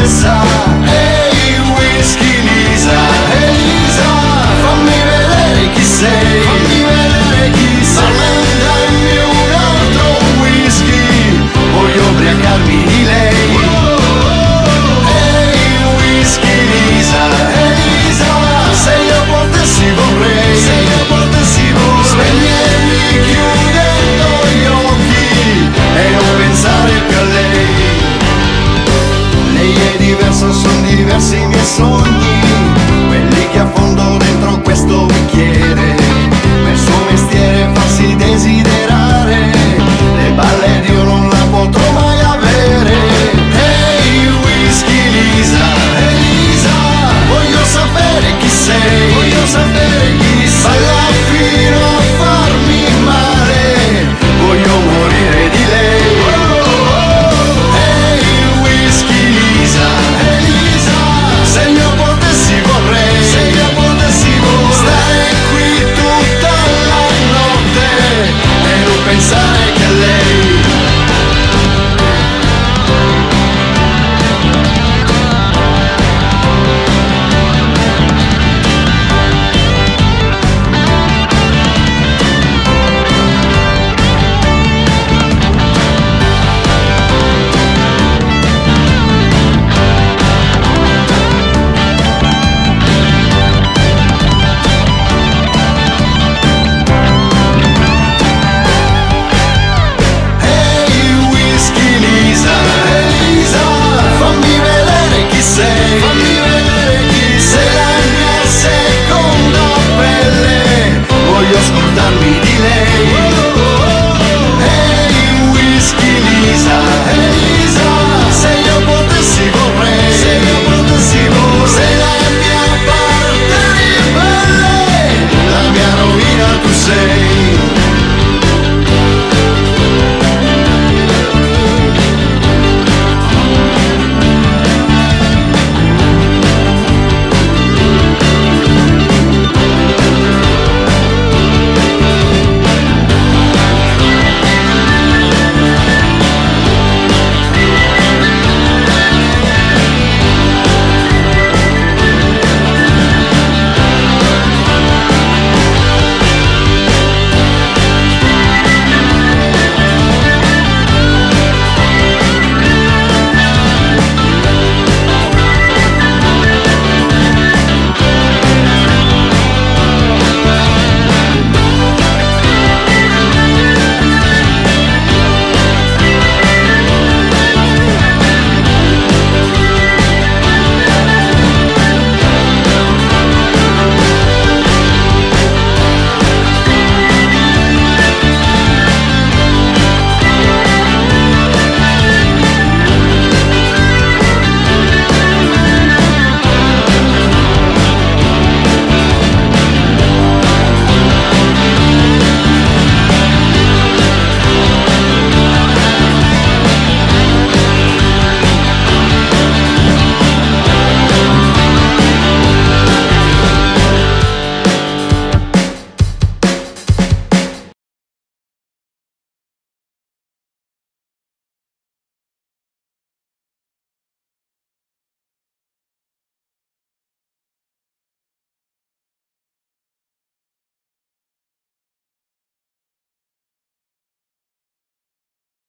this